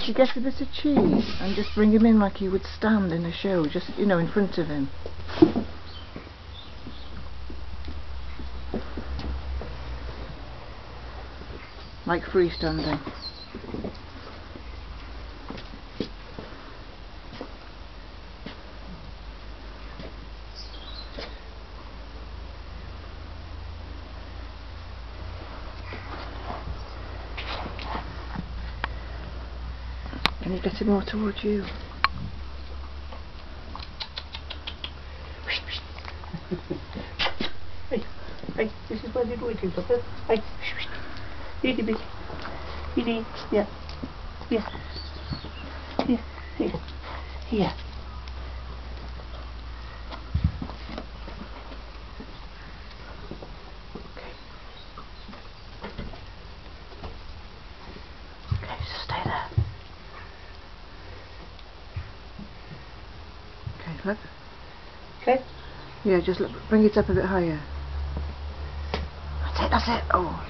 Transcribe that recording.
should get a bit of cheese and just bring him in like he would stand in a show, just, you know, in front of him. Like freestanding. Can you get him more towards you? hey, hey, this is where they do it, okay? Hey, bitty, itty, yeah, yeah, yeah, here, here. Okay, just stay there. Okay, look. Okay? Yeah, just look, bring it up a bit higher. That's it, that's it. Oh.